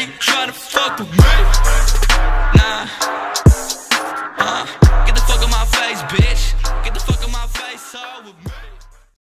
you tryna fuck with me?